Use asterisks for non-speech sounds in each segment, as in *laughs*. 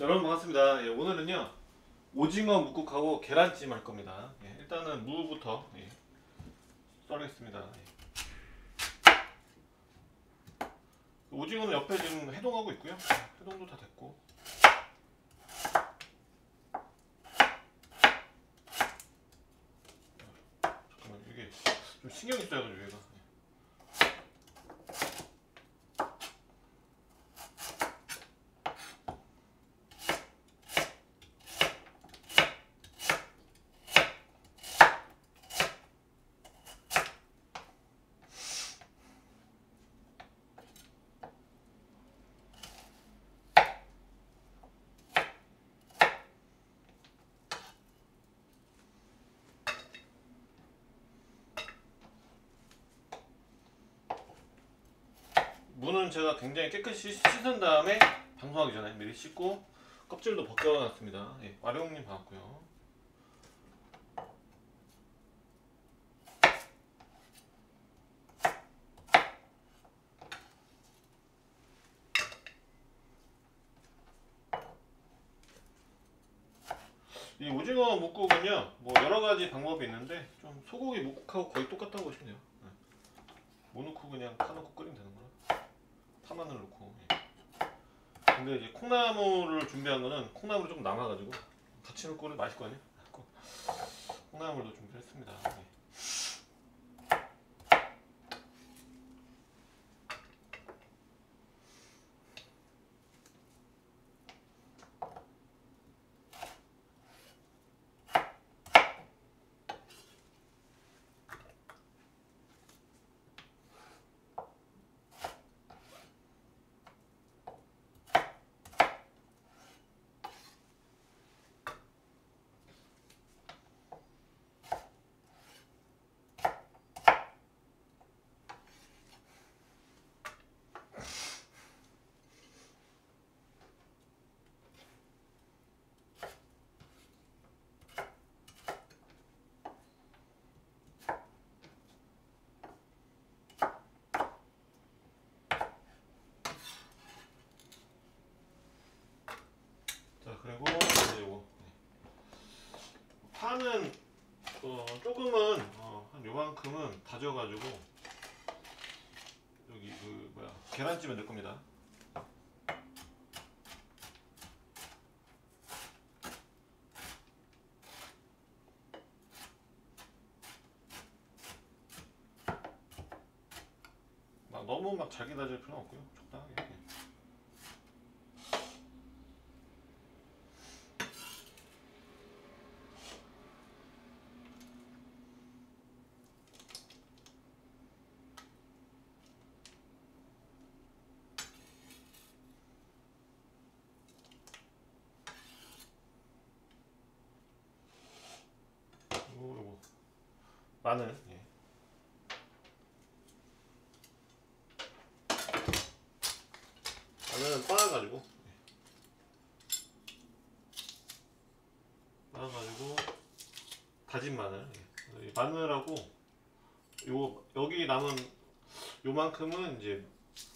여러분 반갑습니다. 예, 오늘은요 오징어 묵국하고 계란찜 할 겁니다. 예, 일단은 무부터 예, 썰겠습니다. 예. 오징어는 옆에 지금 해동하고 있고요. 해동도 다 됐고. 잠깐만 이게 좀 신경이 써가지고 얘가. 예. 무는 제가 굉장히 깨끗이 씻은 다음에 방송하기 전에 미리 씻고 껍질도 벗겨놨습니다. 예, 와룡님 반갑고요. 이 오징어 묵국은요, 뭐 여러 가지 방법이 있는데 좀 소고기 묵국하고 거의 똑같다고 보시면 돼요. 네. 뭐 넣고 그냥 파 넣고 끓이면 되는 거라. 파마늘 넣고. 예. 근데 이제 콩나물을 준비한 거는 콩나물이 조금 남아가지고 같이 넣고? 그래갖고 콩나물도 준비했습니다. 예. 자 그리고 이제 요거 네. 파는 어, 조금은 어, 한 요만큼은 다져가지고 여기 그 뭐야 계란찜에 넣을 겁니다. 막 너무 막 잘게 다질 필요는 없고요. 적당하게. 예. 요거 요거 마늘 예. 마늘은 빻아가지고 예. 빻아가지고 다진 마늘 예. 이 마늘하고 요 여기 남은 요만큼은 이제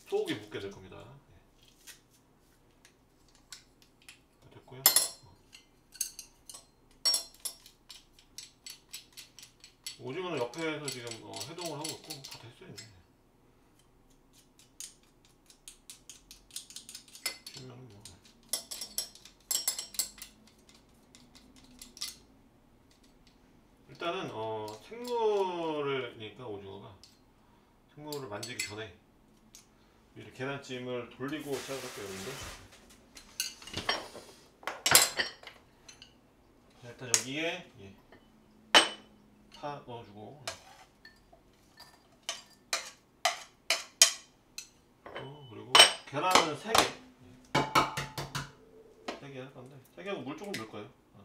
소고기 묻게 될 겁니다 예. 됐고요 오징어는 옆에서 지금 어, 해동을 하고 있고 다 됐어요 이제. 그러면 뭐. 일단은 어, 생물이니까 오징어가 생물을 만지기 전에 이렇게 계란찜을 돌리고 시작할게요 여러분들 자, 일단 여기에 예. 파 넣어주고. 어, 그리고 계란은 3개. 3개 할 건데. 3개 하고 물 조금 넣을 거예요. 어.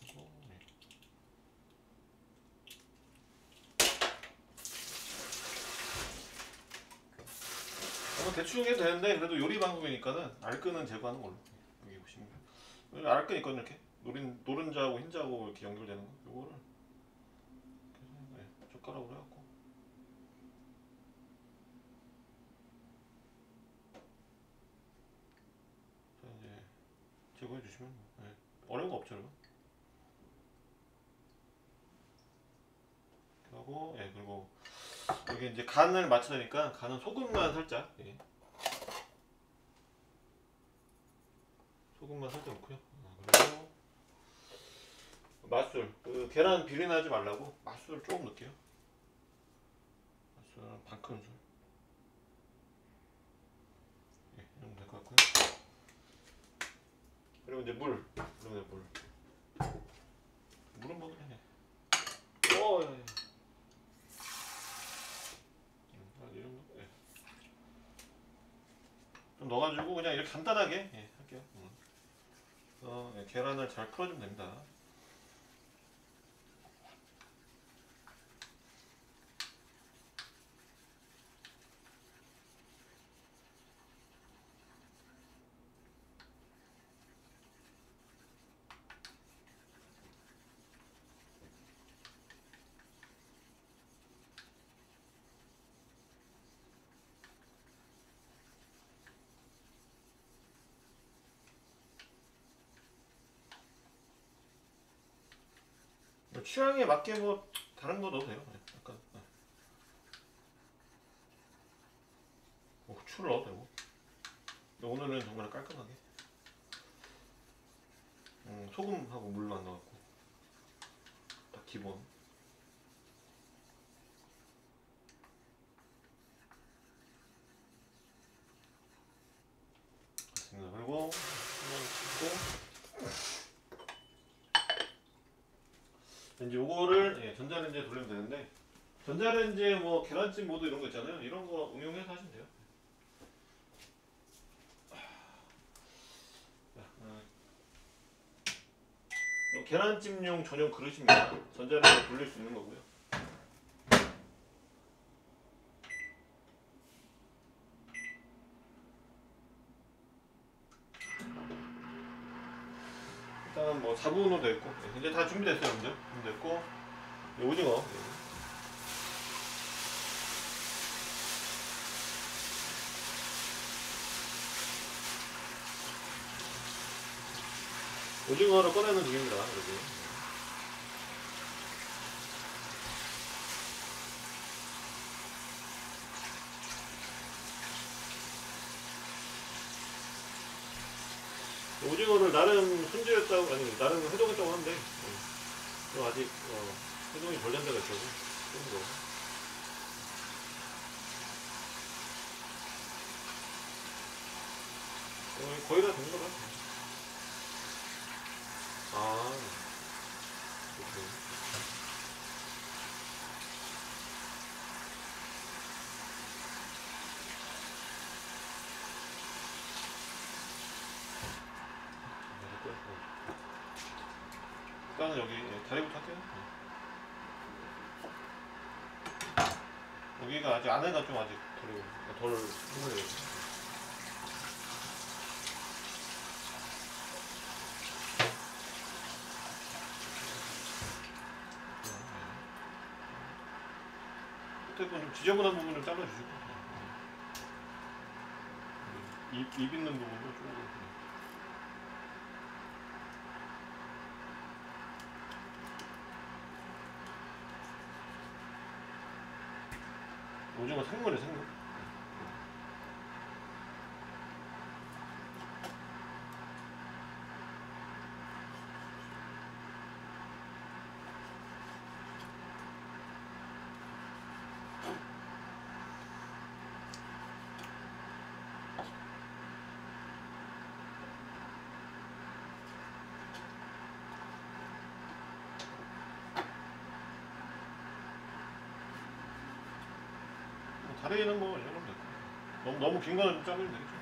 그리고, 네. 뭐 대충 해도 되는데 그래도 요리 방송이니까는 알끈은 제거하는 걸로 여기 보시면 알끈 있거든요 이렇게 노린 노른자하고 흰자하고 이렇게 연결되는 거 요거를 네, 젓가락으로 해갖고 자 이제 제거해 주시면 뭐, 네. 어려운 거 없죠 여러분 하고 예 그리고 여기 이제 간을 맞춰야 되니까 간은 소금만 살짝 예. 소금만 살짝 넣고요. 아, 그리고 맛술. 그 계란 비린 하지 말라고 맛술 조금 넣을게요. 맛술 반 큰술. 예, 이 정도 될 것 같고요. 그리고 이제 물. 이제 물. 물은 뭐 그냥 해. 어, 예, 예. 음, 정도? 예. 좀 넣어가지고 그냥 이렇게 간단하게 예, 할게요 음. 어, 예, 계란을 잘 풀어주면 됩니다 취향에 맞게 뭐 다른 거 넣어도 돼요. 네, 약간. 네. 뭐 후추를 넣어도 되고. 오늘은 정말 깔끔하게. 음, 소금하고 물만 넣었고. 딱 기본. 그리고 한번 고 이제 요거를 예, 전자레인지에 돌리면 되는데 전자레인지에 뭐 계란찜 모드 이런 거 있잖아요. 이런 거 응용해서 하시면 돼요. 자, 어, 요 계란찜용 전용 그릇입니다. 전자레인지에 돌릴 수 있는 거고요. 일단 뭐 4분으로 되어 있고 예, 이제 다 준비됐어요 여러분들 준비됐고. 이 오징어. 예. 오징어를 꺼내는 중입니다 여러분 오징어를 나름 손질했다고 아니 나름 해동했다고 하는데 어, 또 아직 어, 해동이 덜 된 데가 있어서 조금 더 어, 거의 다 된 거라 아 그렇군 됐고요. 어. 일단은 여기 예, 다리부터 할게요. 예. 여기가 아직 안에가 좀 아직 덜, 덜 흐물해요. 끝에 거좀 지저분한 부분 좀 잘라주시고 예. 입, 입 있는 부분도 조금 예. 오징어 생물 다리는 뭐 이런 건 됐고 너무, 너무 긴 거는 잘르면 되겠죠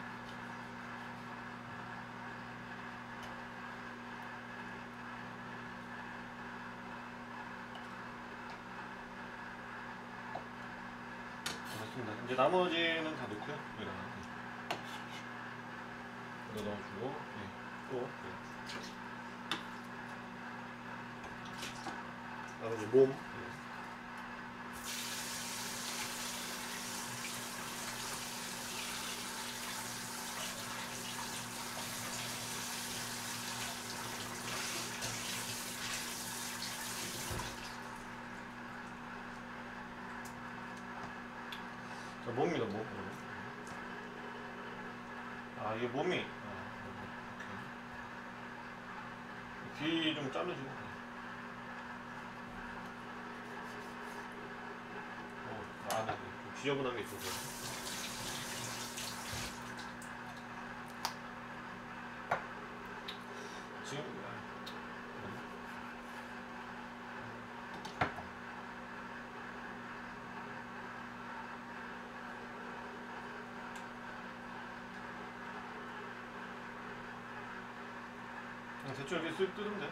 그렇습니다. 이제 나머지는 다 넣고요 이거 네. 넣어주고 예. 또 예. 나머지 몸 몸이. 아, 오케이. 귀 좀 자르시고. 어, 아, 네. 좀 지저분한 게 있어서. 지금, 아, 그냥 대충 이렇게 쓱 뜯으면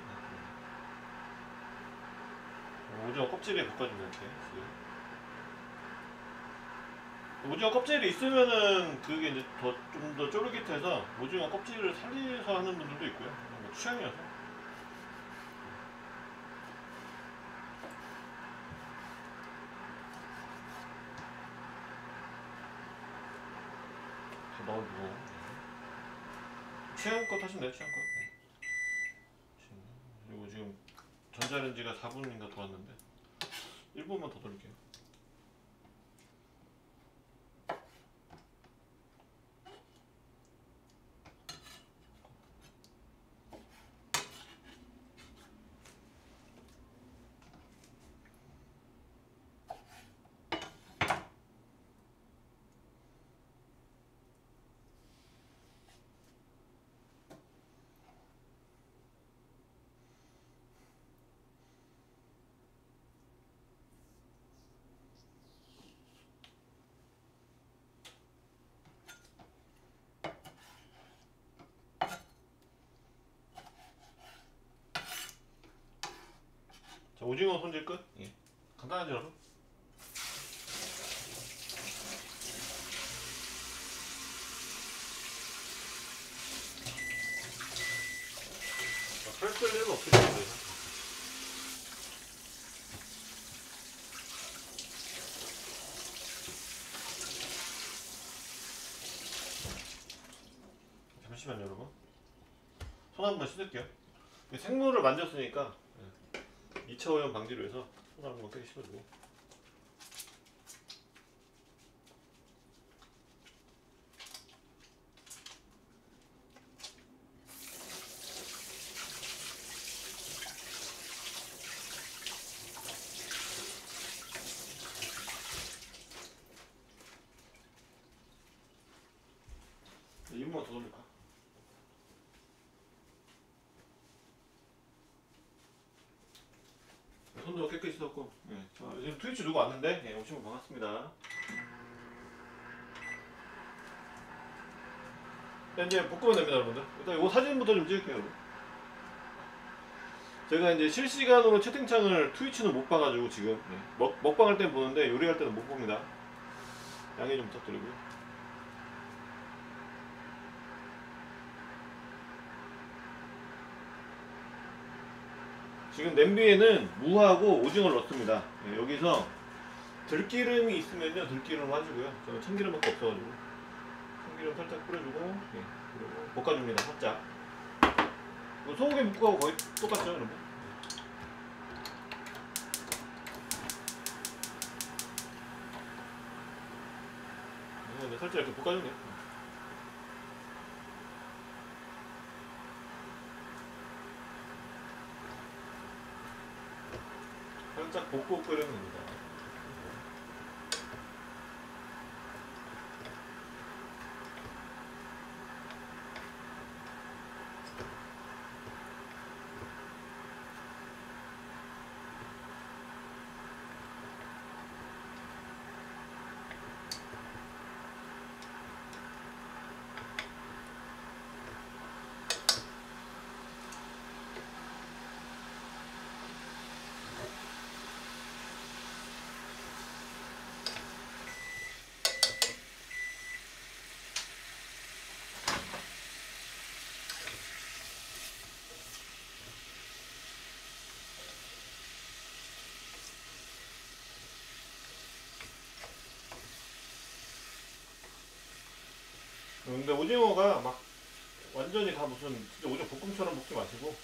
오징어 껍질에 볶아주면 이렇게. 쓱. 오징어 껍질이 있으면은 그게 이제 더 좀 더 쫄깃해서 오징어 껍질을 살려서 하는 분들도 있고요. 뭐 취향이어서. 더 넣어주고. 취향껏 하시면 돼요, 취향껏. 네. 지금, 그리고 지금 전 자레인지가 4분인가 더 왔는데 1분만 더 돌릴게요. 오징어 손질 끝. 예. 간단하죠, 여러분? 살끌 일은 텐데. 잠시만요, 여러분. 손 한 번 씻을게요. 생물을 만졌으니까 2차 오염 방지를 위해서 손 한번 깨 씻어주고 이분만 더 돌릴까? 손도 깨끗이 씻었고 네. 자, 지금 트위치 누구 네, 오시면 반갑습니다. 자, 이제 볶으면 됩니다 여러분들. 일단 이 사진부터 좀 찍을게요. 제가 이제 실시간으로 채팅창을 트위치는 못 봐가지고 지금. 네. 먹, 먹방할 땐 보는데 요리할 때는 못 봅니다. 양해 좀 부탁드리고요. 지금 냄비에는 무하고 오징어를 넣습니다. 예, 여기서 들기름이 있으면요 들기름 하시고요. 저는 참기름밖에 없어가지고 참기름 살짝 뿌려주고 예, 그리고 볶아줍니다 살짝. 소고기 묵국하고 거의 똑같죠 여러분? 이거 이제 살짝 이렇게 볶아주면 돼요. 살짝 볶고 끓이면 됩니다. 완전히 다 무슨 진짜 오징어 볶음처럼 볶지 마시고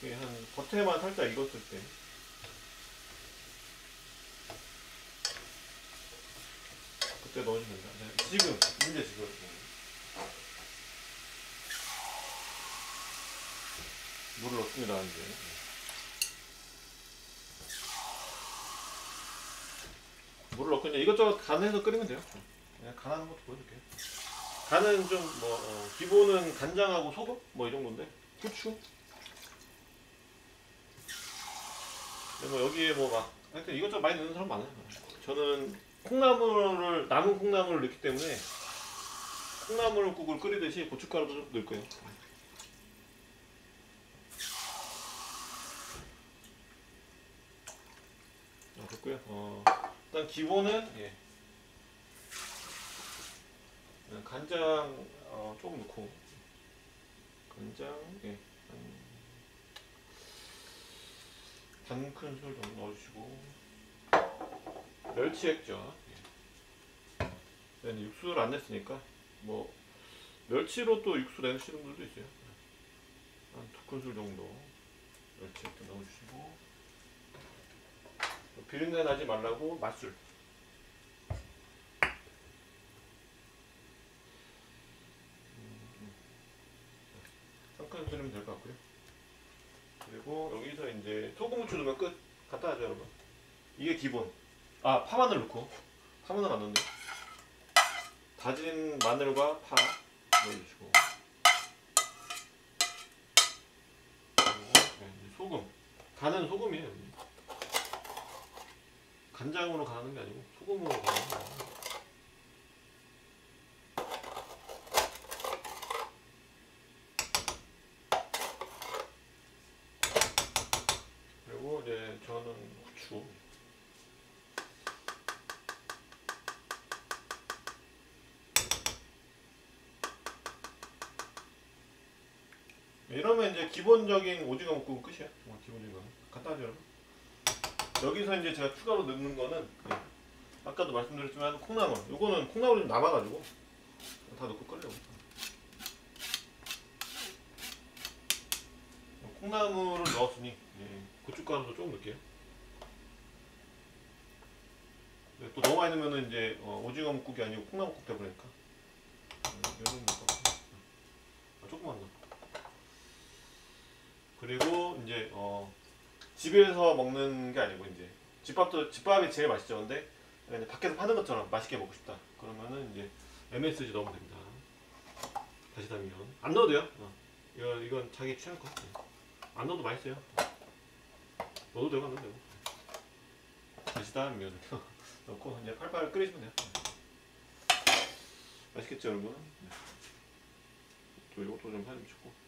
이게 한 겉에만 살짝 익었을 때 그때 넣으시면 됩니다. 네, 지금 이제 지금 물을 넣습니다 이제. 물을 넣고 이제 이것저것 간해서 끓이면 돼요. 그냥 간하는 것도 보여줄게요. 간은 좀뭐 기본은 간장하고 소금 뭐 이 정도인데 후추. 근데 뭐 여기에 뭐 막 하여튼 이것저것 많이 넣는 사람 많아요. 저는 콩나물을 남은 콩나물을 넣기 때문에 콩나물 국을 끓이듯이 고춧가루도 좀 넣을 거예요. 어, 됐고요. 어, 일단 기본은 예. 어, 간장 어, 조금 넣고 간장 예. 반 큰술 정도 넣어주시고 멸치 액젓 예. 네, 육수를 안 냈으니까 뭐 멸치로 또 육수 내시는 분들도 있어요. 한 두 큰술 정도 멸치 액젓 넣어주시고 비린내 나지 말라고 맛술 술이면 될 것 같고요. 그리고 여기서 이제 소금 후추 넣으면 끝. 갖다 하죠 여러분. 이게 기본. 아 파마늘 넣고 파마늘 안 넣네. 다진 마늘과 파 넣어주시고 네, 소금. 간은 소금이에요. 간장으로 가는 게 아니고 소금으로 가는 거예요. 그리고 이제 저는 후추. 이러면 이제 기본적인 오징어 볶음 끝이야. 정말 기본적인 거는. 간단하죠, 여러분? 여기서 이제 제가 추가로 넣는 거는 예. 아까도 말씀드렸지만 콩나물. 요거는 콩나물이 좀 남아가지고 다 넣고 끓여요. 콩나물을 넣었으니 예, 고춧가루도 조금 넣을게요. 네, 또 너무 많이 넣으면 이제 어, 오징어 묵국이 아니고 콩나물국 돼버리니까 음, 요런 거 아, 조금만 넣어. 그리고 이제 어, 집에서 먹는 게 아니고 이제 집밥도 집밥이 제일 맛있죠. 근데 밖에서 파는 것처럼 맛있게 먹고 싶다. 그러면은 이제 MSG 넣으면 됩니다. 다시 담으면 안 넣어도 돼요. 어. 이거 이건 자기 취향 거. 예. 안 넣어도 맛있어요. 넣어도 되고 안 넣어도 되고. 다시 담으면 *laughs* 넣고 이제 팔팔 끓이시면 돼요. 맛있겠죠, 여러분? 네. 또 이것도 좀 사진 찍고.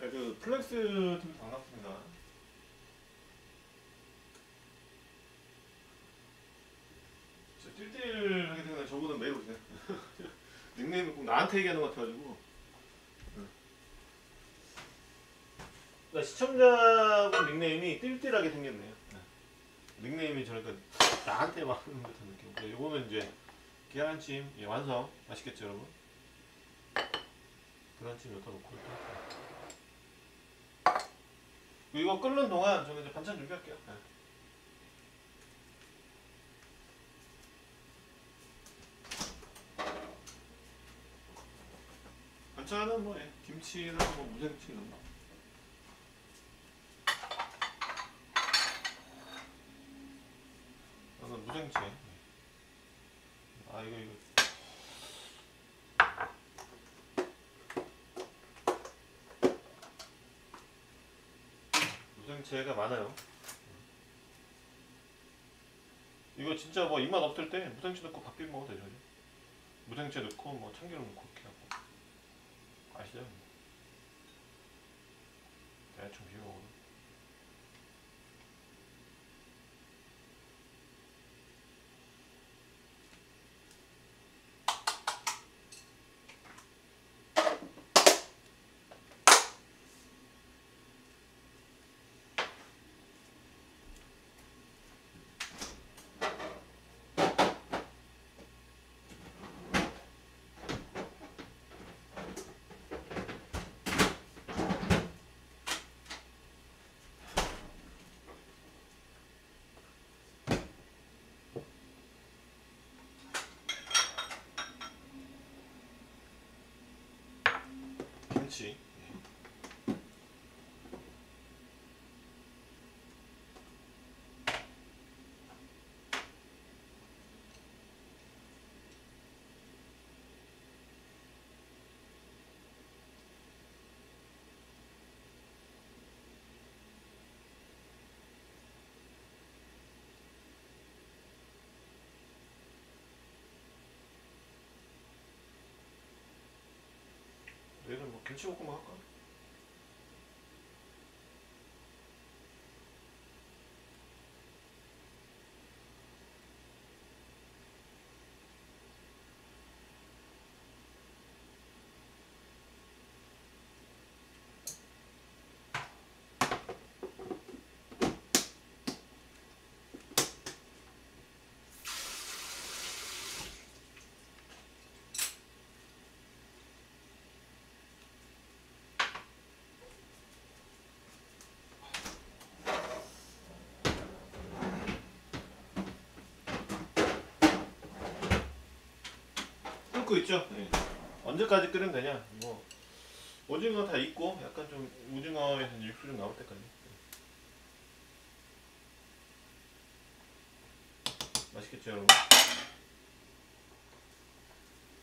네, 그 플렉스 팀 반갑습니다. 진짜 띨띨 하게 생각나 저분은 매일 오세요. *laughs* 닉네임이 꼭 나한테 얘기하는 것 같아가지고. 응. 나 시청자분 닉네임이 띨띨하게 생겼네요. 네. 닉네임이 저니까 나한테 막 하는 듯한 느낌. 근데 요거는 이제 계란찜 예, 완성. 맛있겠죠 여러분? 계란찜 여기다 놓고 일단. 이거 끓는 동안 저는 이제 반찬 준비할게요. 네. 반찬은 뭐 예, 김치나 뭐 무생채 이런 거. 저는 무생채. 아 이거 이거. 무생채가 많아요. 이거 진짜 뭐 입맛 없을 때 무생채 넣고 밥 비벼 먹어도 되죠. 무생채 넣고 뭐 참기름 넣고 이렇게 하고 아시죠? 대충 비벼 먹어도 김 1億もあるか 끓고 있죠? 예. 언제까지 끓이면 되냐? 뭐 오징어 다 익고 약간 좀 오징어에서 육수 좀 나올 때까지. 맛있겠죠, 여러분?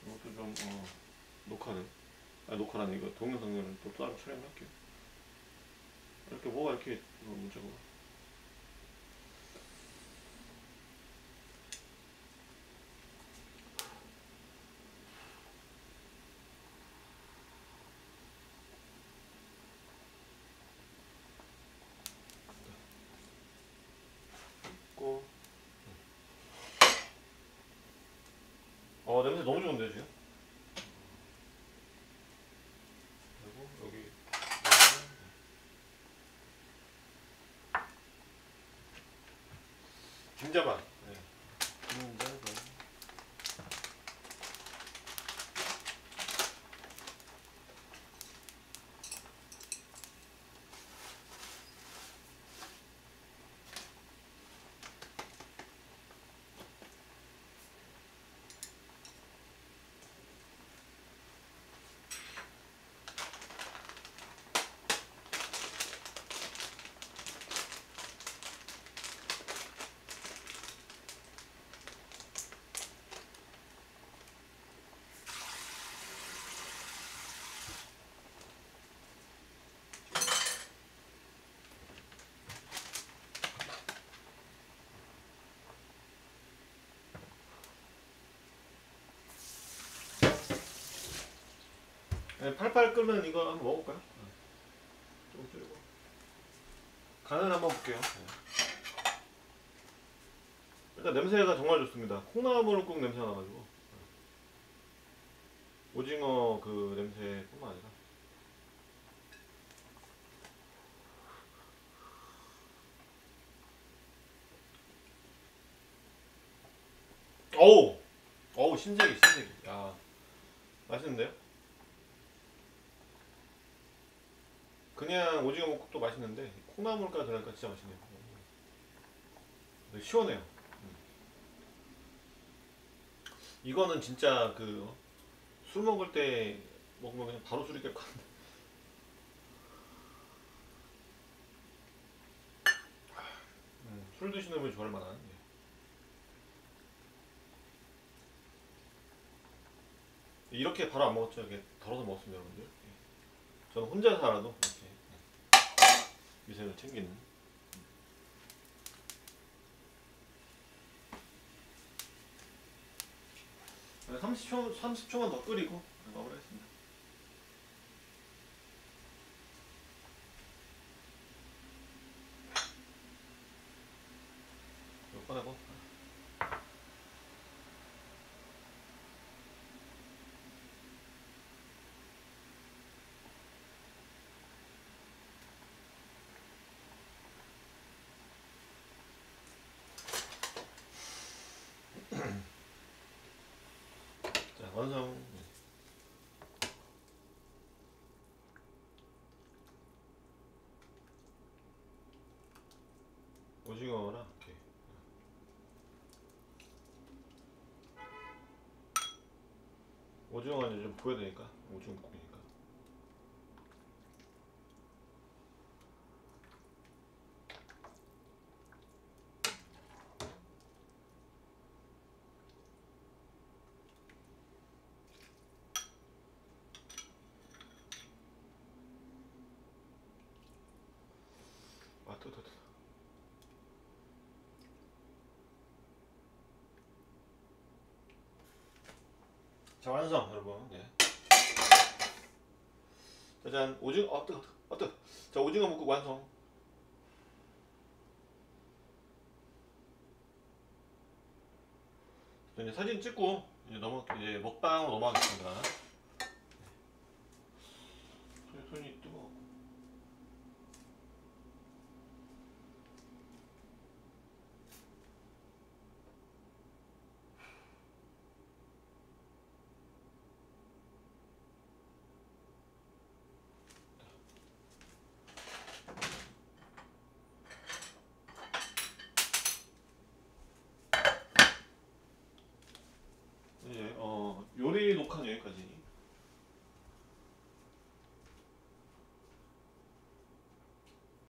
이것도 좀 어, 녹화는 아 녹화라는 이거 동영상을 또 따로 촬영할게요. 이렇게 뭐가 이렇게 어, 문자가 있고 어 냄새 너무 좋은데 지금 그리고 여기 김자반 네. 김자반 네, 팔팔 끓으면 이거 한번 먹어볼까요? 네. 조금 줄이고 간을 한번 볼게요. 네. 일단 냄새가 정말 좋습니다. 콩나물국 냄새가 나가지고 네. 오징어 그 냄새뿐만 아니라 어우 어우 신세계 신세계 야 맛있는데요? 그냥 오징어 묵국도 맛있는데 콩나물까지 들어가니까 진짜 맛있네요. 네, 시원해요. 음. 이거는 진짜 그 술 먹을 때 먹으면 그냥 바로 술이 깰것 같은데. 음, 술 드시는 분이 좋아할 만한. 예. 이렇게 바로 안 먹었죠. 이렇게 덜어서 먹었습니다, 여러분들. 예. 저는 혼자 살아도. 위생을 챙기는. 네, 30초, 30초만 더 끓이고 마무리하겠습니다. 이거 꺼내고. 자, 완성. 오징어랑. 오징어는 좀 보여야 되니까 오징어 볶으니까 자 완성 여러분. 예. 짜잔 오징어 어 뜨거 어 뜨거. 자 오징어 묵국 완성. 자, 이제 사진 찍고 이제 넘어 이제 먹방으로 넘어가겠습니다.